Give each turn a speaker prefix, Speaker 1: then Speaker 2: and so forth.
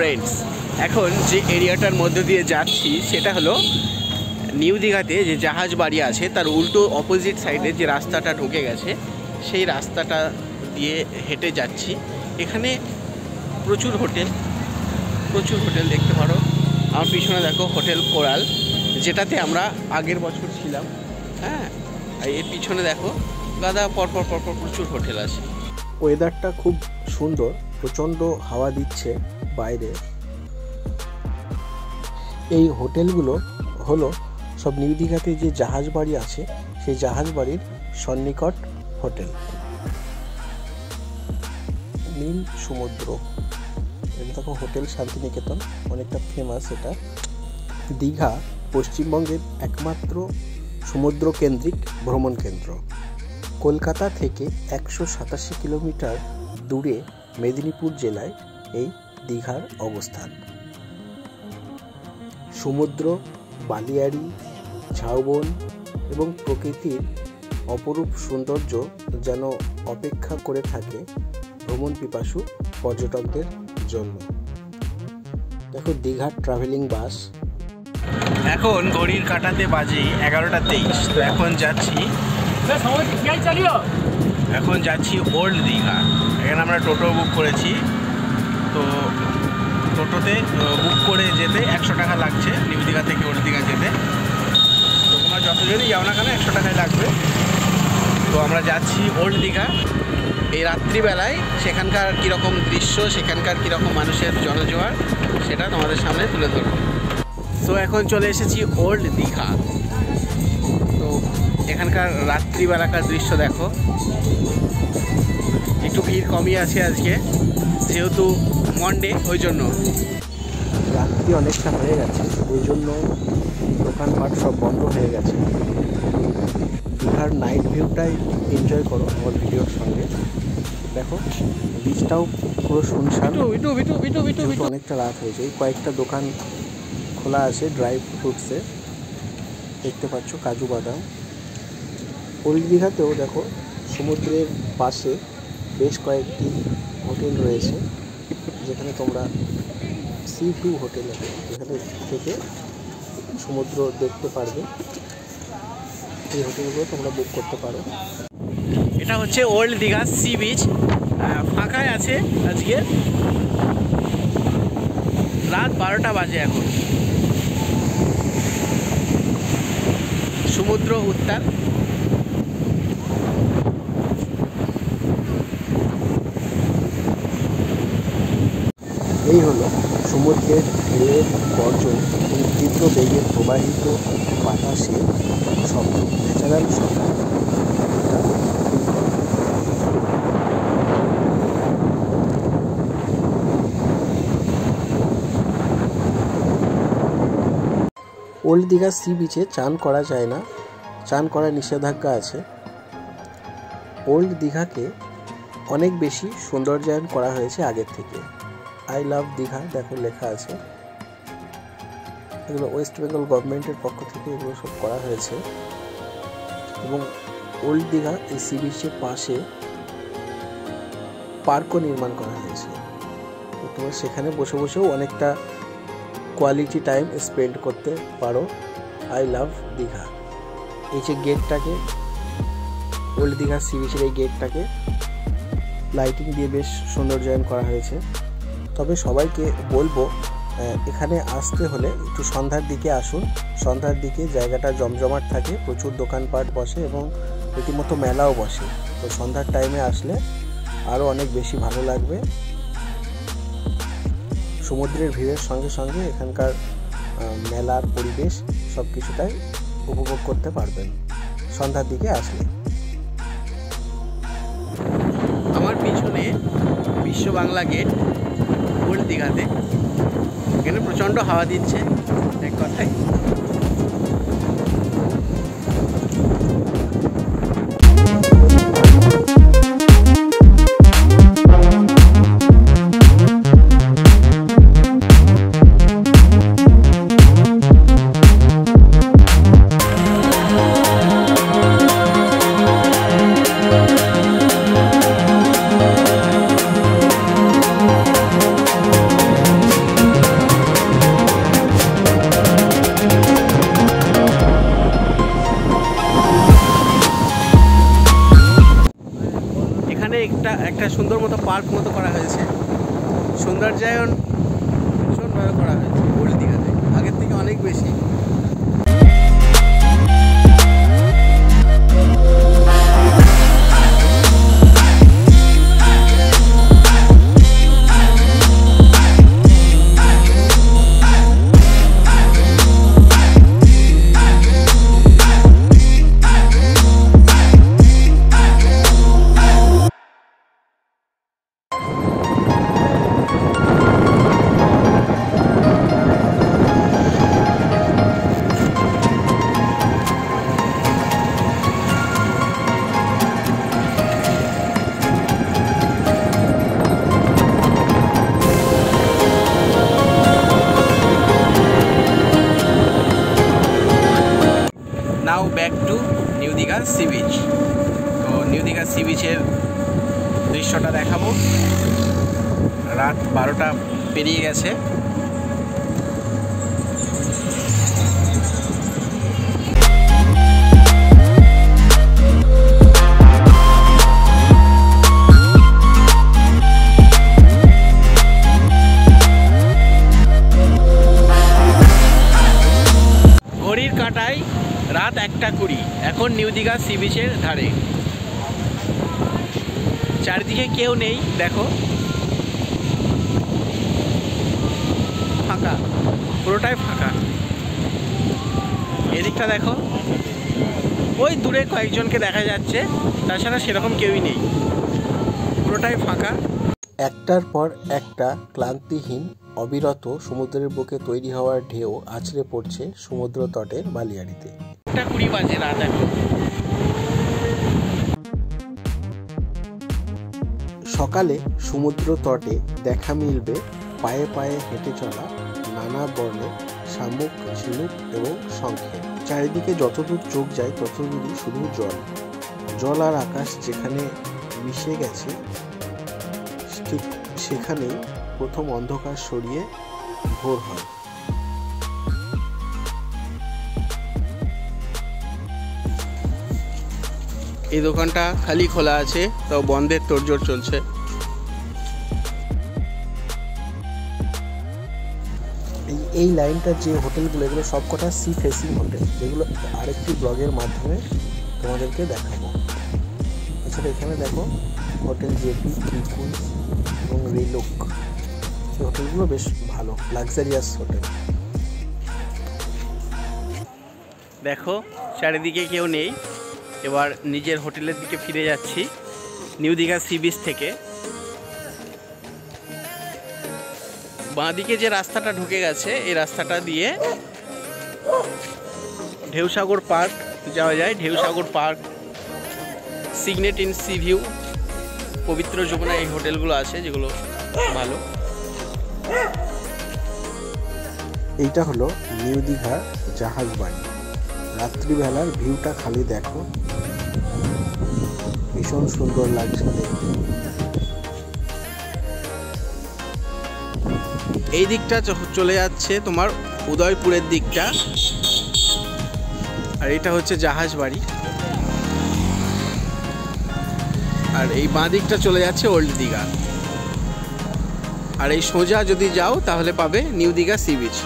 Speaker 1: Friends এখন যে এরিয়াটার মধ্যে দিয়ে যাচ্ছি, সেটা হলো নিউ দীঘাতে যে জাহাজ বাড়ি আছে, তার উল্টো অপোজিট সাইডে যে রাস্তাটা ঢুকে গেছে, সেই রাস্তাটা দিয়ে হেঁটে যাচ্ছি। এখানে প্রচুর হোটেল প্রচুর হোটেল দেখতে পারো। আমার পিছনে দেখো হোটেল কোরাল, যেটাতে আমরা আগের বছর ছিলাম। হ্যাঁ আর এর পিছনে দেখো গাদা পরপর পরপর প্রচুর হোটেল আছে।
Speaker 2: ওয়েদারটা খুব সুন্দর, প্রচণ্ড হাওয়া দিচ্ছে। বাইরে। এই হোটেলগুলো হলো সব নিউ দীঘাতে যে জাহাজ বাড়ি আছে, সেই জাহাজ বাড়ির সন্নিকট হোটেল। নীল সমুদ্র। এটা দেখো হোটেল শান্তিনিকেতন, অনেকটা ফেমাস এটা। দীঘা পশ্চিমবঙ্গের একমাত্র সমুদ্র কেন্দ্রিক ভ্রমণ কেন্দ্র। কলকাতা থেকে একশো সাতাশি কিলোমিটার দূরে মেদিনীপুর জেলায় এই দীঘার অবস্থান। সমুদ্র, বালিয়াড়ি, ঝাউবন এবং প্রকৃতির অপরূপ সৌন্দর্য যেন অপেক্ষা করে থাকে ভ্রমণ পিপাসু পর্যটকদের জন্য। দেখো দীঘার ট্রাভেলিং বাস
Speaker 1: এখন ঘড়ির কাটাতে বাজে এগারোটা তেইশ, তো এখন যাচ্ছি। এখন যাচ্ছি ওল্ড দীঘা। এখানে আমরা টোটো বুক করেছি। তো টোটোতে বুক করে যেতে একশো টাকা লাগছে নিউ দীঘা থেকে ওল্ড দীঘা যেতে। তো তোমরা যতজনই যাও না কেন, একশো টাকায় লাগবে। তো আমরা যাচ্ছি ওল্ড দীঘা এই রাত্রিবেলায় সেখানকার কীরকম দৃশ্য, সেখানকার কীরকম মানুষের জনজোয়ার, সেটা তোমাদের সামনে তুলে ধরবো। তো এখন চলে এসেছি ওল্ড দীঘা তো এখানকার রাত্রিবেলাকার দৃশ্য দেখো। একটু ভিড় কমই আছে আজকে। যেহেতু মন্ডে ওই জন্য।
Speaker 2: রাত্রি অনেকটা হয়ে গেছে ওই জন্য দোকানপাট সব বন্ধ হয়ে গেছে। দীঘার নাইট ভিউটাই এনজয় করো আমার ভিডিওর সঙ্গে। দেখো বিচটাও পুরো শুনশান। অনেকটা রাত হয়েছে এই কয়েকটা দোকান খোলা আছে ড্রাই ফ্রুটসে দেখতে পাচ্ছ কাজু বাদাম। ওল্ড দীঘাতেও দেখো সমুদ্রের পাশে বেশ কয়েকটি হোটেল রয়েছে। যেখানে তোমরা সি ভিউ হোটেল যেখানে থেকে সমুদ্র দেখতে পারবে। এই হোটেলগুলো তোমরা বুক করতে পারো।
Speaker 1: এটা হচ্ছে ওল্ড দীঘা সি বিচ ফাঁকায় আছে আজকে। রাত বারোটা বাজে এখন। সমুদ্র উত্তাল।
Speaker 2: এই হলো সমুদ্রের ঢেউয়ের গর্জন এবং তীব্র বেগে প্রবাহিত বাতাসের শব্দ, ন্যাচারাল শব্দ। ওল্ড দীঘা সি বিচে চান করা যায় না, চান করার নিষেধাজ্ঞা আছে ওল্ড দীঘাকে অনেক বেশি সৌন্দর্যায়ন করা হয়েছে আগের থেকে আই লাভ দীঘা দেখো লেখা আছে। এগুলো ওয়েস্ট বেঙ্গল গভর্নমেন্টের পক্ষ থেকে এগুলো সব করা হয়েছে। এবং ওল্ড দীঘা এই সি বিচের পাশে পার্কও নির্মাণ করা হয়েছে। তোমরা সেখানে বসে বসেও অনেকটা কোয়ালিটি টাইম স্পেন্ড করতে পারো। আই লাভ দীঘা এই যে গেটটাকে ওল্ড দীঘা সি বিচের এই গেটটাকে লাইটিং দিয়ে বেশ সৌন্দর্যায়ন করা হয়েছে। তবে সবাইকে বলব এখানে আসতে হলে একটু সন্ধ্যার দিকে আসুন। সন্ধ্যার দিকে জায়গাটা জমজমাট থাকে, প্রচুর দোকানপাট বসে এবং রীতিমতো মেলাও বসে। তো সন্ধ্যার টাইমে আসলে আরও অনেক বেশি ভালো লাগবে। সমুদ্রের ভিড়ের সঙ্গে সঙ্গে এখানকার মেলার পরিবেশ সব কিছুটাই উপভোগ করতে পারবেন। সন্ধ্যার দিকে আসলে।
Speaker 1: আমার পিছনে বিশ্ব বাংলা গেট। ওল্ড দীঘাতে। এখানে প্রচণ্ড হাওয়া দিচ্ছে এক কথায়। আগের থেকে অনেক বেশি সি বিচ তো নিউ দীঘা সি বিচের দৃশ্যটা দেখাবো। রাত বারোটা পেরিয়ে গেছে। ঘড়ির কাঁটায় রাত একটা কুড়ি। এখন নিউ দীঘা সি বিচের ধারে। চারিদিকে কেউ নেই, দেখো। ফাঁকা, পুরোটাই ফাঁকা। এদিকটা দেখো। ওই দূরে কয়েকজনকে দেখা যাচ্ছে, তাছাড়া সেরকম কেউই নেই। পুরোটাই ফাঁকা।
Speaker 2: একটার পর একটা ক্লান্তিহীন অবিরত সমুদ্রের বুকে তৈরি হওয়ার ঢেউ আছড়ে পড়ছে সমুদ্র তটের বালিয়াড়িতে।
Speaker 1: কুড়ি বাজে রাত এখন।
Speaker 2: সকালে সমুদ্র তটে দেখা মিলবে পায়ে পায়ে হেঁটে চলা নানা বর্ণের শামুক ঝিনুক এবং শঙ্খে চারিদিকে যতদূর চোখ যায় ততদূরই শুধু জল। জল আর আকাশ যেখানে মিশে গেছে ঠিক সেখানেই প্রথম অন্ধকার সরিয়ে ভোর হয়।
Speaker 1: এই দোকানটা খালি খোলা আছে তো বন্ধের তোড়জোড় চলছে।
Speaker 2: এই লাইনটার যে হোটেলগুলো, এগুলো সবকটা সি ফেসিং হোটেল। যেগুলো আরেকটি ব্লগের মাধ্যমে তোমাদেরকে দেখাবো। এছাড়া এখানে দেখো হোটেল জেপি ত্রিকুল এবং রিলুক। এই হোটেলগুলো বেশ ভালো লাক্সারিয়াস হোটেল।
Speaker 1: দেখো, চারিদিকে কেউ নেই। এবার নিজের হোটেলের দিকে ফিরে যাচ্ছি, নিউ দীঘা সি বিচ থেকে। বাঁদিকে যে রাস্তাটা ঢুকে গেছে, এই রাস্তাটা দিয়ে ঢেউসাগর পার্ক যাওয়া যায়। Dheusagar park, Signet inn sea view, পবিত্র যমুনা এই হোটেলগুলো আছে, যেগুলো ভালো।
Speaker 2: এইটা হলো নিউ দীঘার জাহাজ বাড়ি। রাত্রিবেলার ভিউটা খালি দেখো। ভীষণ সুন্দর লাগছে দেখতে।
Speaker 1: এই দিকটা চলে যাচ্ছে তোমার উদয়পুরের দিকটা। আর এটা হচ্ছে জাহাজ বাড়ি। আর এই বাঁ দিকটা চলে যাচ্ছে ওল্ড দীঘা। আর এই সোজা যদি যাও তাহলে পাবে নিউ দীঘা সি বিচ।